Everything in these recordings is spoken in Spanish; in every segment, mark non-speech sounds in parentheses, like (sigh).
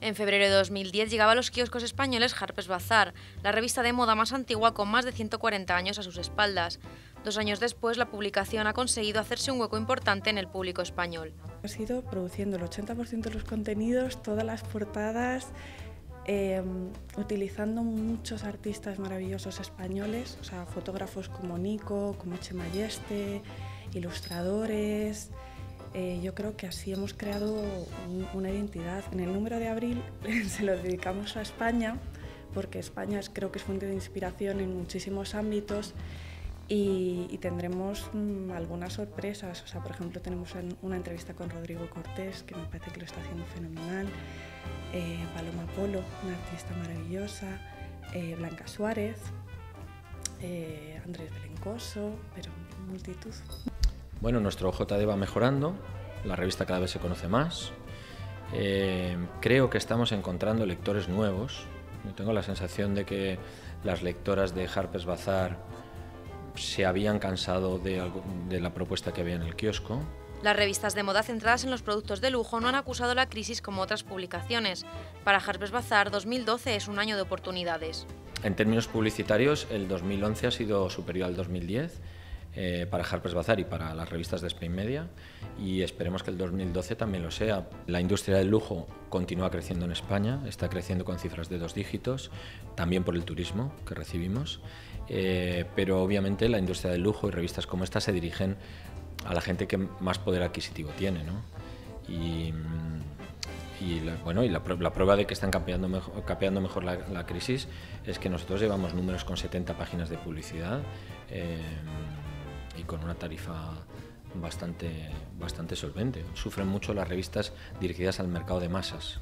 En febrero de 2010 llegaba a los kioscos españoles Harper's Bazaar, la revista de moda más antigua con más de 140 años a sus espaldas. Dos años después, la publicación ha conseguido hacerse un hueco importante en el público español. Ha sido produciendo el 80% de los contenidos, todas las portadas, em, utilizando muchos artistas maravillosos españoles, o sea, fotógrafos como Nico, como Chema Yeste, ilustradores. Eh, yo creo que así hemos creado una identidad. En el número de abril (laughs) se lo dedicamos a España, porque España es, creo que es fuente de inspiración en muchísimos ámbitos y, tendremos mm, algunas sorpresas. O sea, por ejemplo, tenemos una entrevista con Rodrigo Cortés, que me parece que lo está haciendo fenomenal, eh, Paloma Polo, una artista maravillosa, eh, Blanca Suárez, Andrés Belencoso, pero multitud. Bueno, nuestro OJD va mejorando, la revista cada vez se conoce más. Eh, creo que estamos encontrando lectores nuevos. tengo la sensación de que las lectoras de Harper's Bazaar se habían cansado de, de la propuesta que había en el kiosco. Las revistas de moda centradas en los productos de lujo no han acusado la crisis como otras publicaciones. Para Harper's Bazaar, 2012 es un año de oportunidades. En términos publicitarios, el 2011 ha sido superior al 2010 eh, para Harper's Bazaar y para las revistas de Spain Media y esperemos que el 2012 también lo sea. La industria del lujo continúa creciendo en España, está creciendo con cifras de dos dígitos, también por el turismo que recibimos, eh, pero obviamente la industria del lujo y revistas como esta se dirigen a la gente que más poder adquisitivo tiene. ¿no? Y, la, bueno, y la, prueba de que están capeando mejor, capeando mejor la, crisis es que nosotros llevamos números con 70 páginas de publicidad. Eh, y con una tarifa bastante, bastante solvente. Sufren mucho las revistas dirigidas al mercado de masas,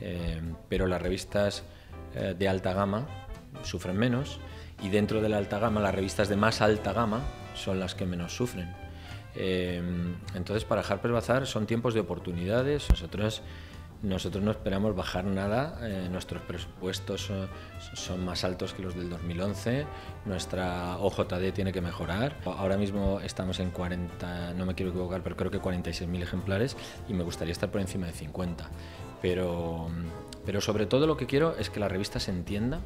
eh, pero las revistas eh, de alta gama sufren menos y dentro de la alta gama las revistas de más alta gama son las que menos sufren. Eh, entonces para Harper's Bazaar son tiempos de oportunidades. Nosotros nosotros no esperamos bajar nada, eh, nuestros presupuestos son, más altos que los del 2011, nuestra OJD tiene que mejorar. Ahora mismo estamos en 40, no me quiero equivocar, pero creo que 46.000 ejemplares y me gustaría estar por encima de 50. Pero, pero sobre todo lo que quiero es que la revista se entienda,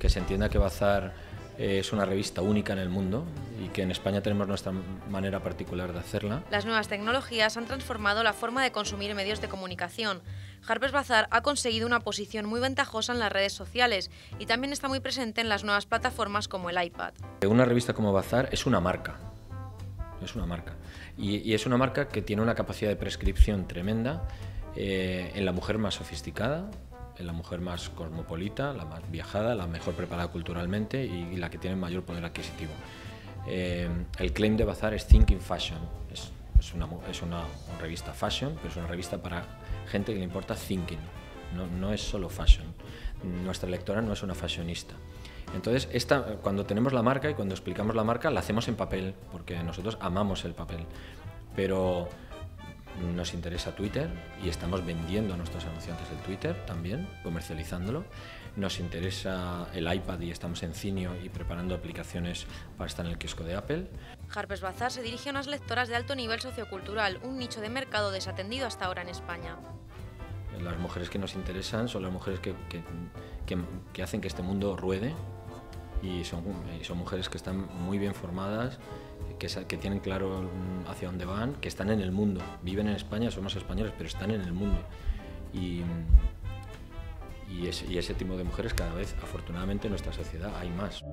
que se entienda que Bazar es una revista única en el mundo y que en España tenemos nuestra manera particular de hacerla. Las nuevas tecnologías han transformado la forma de consumir medios de comunicación. Harper's Bazaar ha conseguido una posición muy ventajosa en las redes sociales y también está muy presente en las nuevas plataformas como el iPad. Una revista como Bazaar es una marca, es una marca. Y, es una marca que tiene una capacidad de prescripción tremenda eh, en la mujer más sofisticada, la mujer más cosmopolita, la más viajada, la mejor preparada culturalmente y, la que tiene mayor poder adquisitivo. Eh, el claim de Bazar es Thinking Fashion. Es, una, revista fashion, pero es una revista para gente que le importa thinking. No, es solo fashion. Nuestra lectora no es una fashionista. Entonces, cuando tenemos la marca y cuando explicamos la marca, la hacemos en papel, porque nosotros amamos el papel. Pero nos interesa Twitter y estamos vendiendo a nuestros anunciantes el Twitter también, comercializándolo. Nos interesa el iPad y estamos en Cinio y preparando aplicaciones para estar en el kiosco de Apple. Harper's Bazaar se dirige a unas lectoras de alto nivel sociocultural, un nicho de mercado desatendido hasta ahora en España. Las mujeres que nos interesan son las mujeres que, que, que, hacen que este mundo ruede y son, son mujeres que están muy bien formadas que, tienen claro hacia dónde van, que están en el mundo. Viven en España, somos españoles, pero están en el mundo. Y, y, y ese tipo de mujeres cada vez, afortunadamente, en nuestra sociedad hay más.